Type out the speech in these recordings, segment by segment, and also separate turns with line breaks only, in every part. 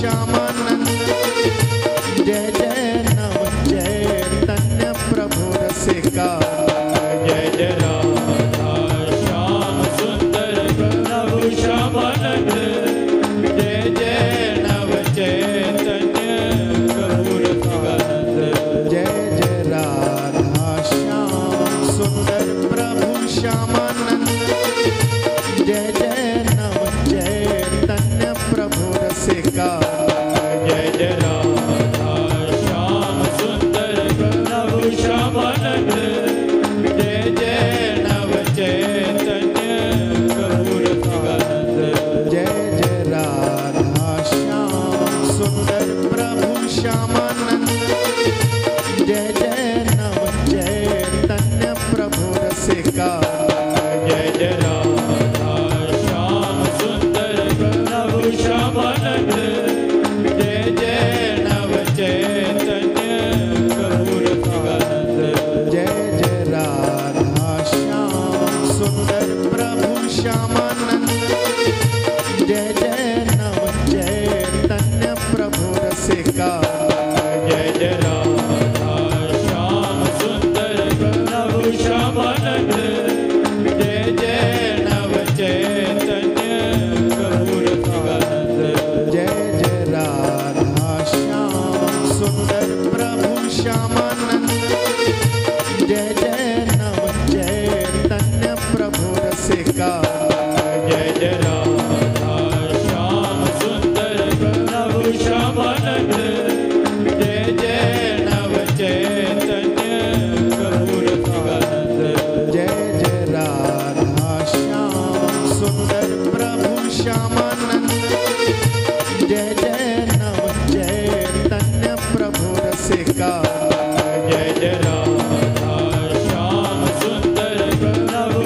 shaman Shyamanand.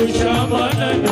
Şaban'ın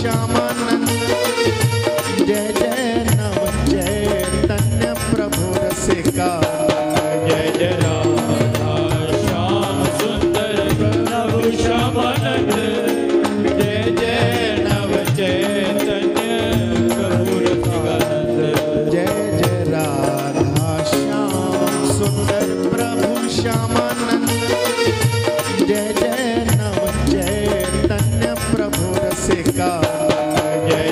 Shyamanand.